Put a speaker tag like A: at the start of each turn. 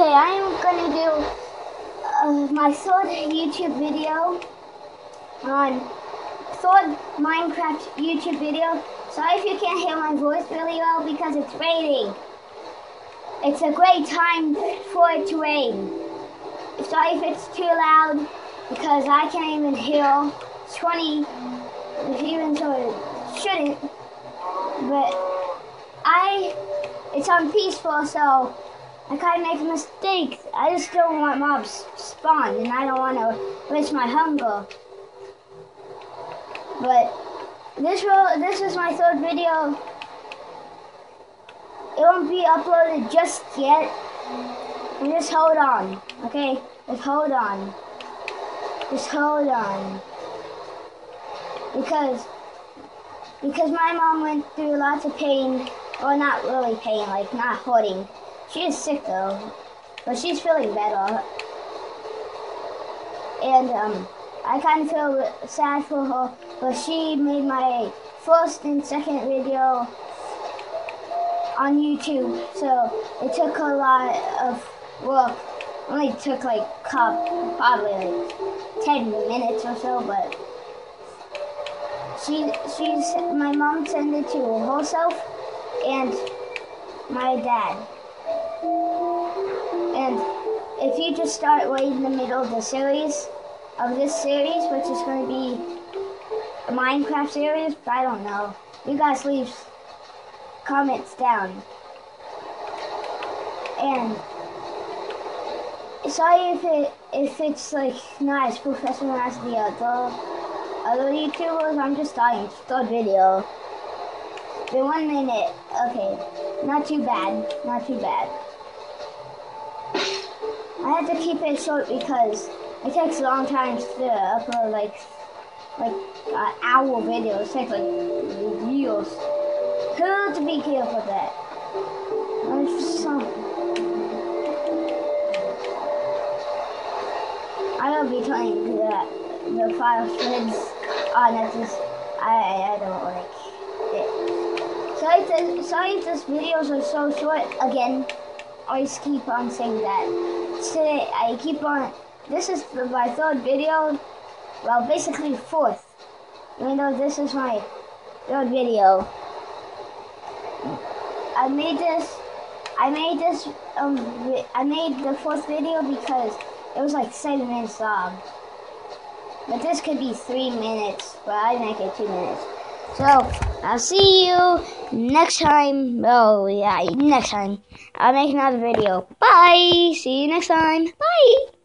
A: Okay, I am gonna do uh, my Sword YouTube video on Sword Minecraft YouTube video. Sorry if you can't hear my voice really well because it's raining. It's a great time for it to rain. Sorry if it's too loud because I can't even hear 20, even so it shouldn't. But I, it's on peaceful, so I kind of make mistakes. I just don't want mobs spawn, and I don't want to waste my hunger. But this will, this is my third video. It won't be uploaded just yet. just hold on, okay? Just hold on. Just hold on. Because because my mom went through lots of pain, well not really pain, like not hurting. She is sick though, but she's feeling better. And um, I kind of feel sad for her, but she made my first and second video on YouTube, so it took a lot of work. Only took like probably like 10 minutes or so, but she she's my mom sent it to herself and my dad. And if you just start right in the middle of the series, of this series, which is going to be a Minecraft series, I don't know. You guys leave comments down. And sorry if it if it's like not as professional as the other other YouTubers. I'm just starting start video. Been one minute. Okay, not too bad. Not too bad. I have to keep it short because it takes a long time to upload like like uh, hour video. It takes like years. Have to be careful with that. I will be trying that the file shreds on oh, just I I don't like it. Sorry, to, sorry this videos are so short again. I just keep on saying that. Today I keep on this is my third video. Well, basically fourth. Even though this is my third video. I made this. I made this. Um, I made the fourth video because it was like seven minutes long. But this could be three minutes, but I make it two minutes. So, I'll see you next time. Oh, yeah, next time. I'll make another video. Bye! See you next time. Bye!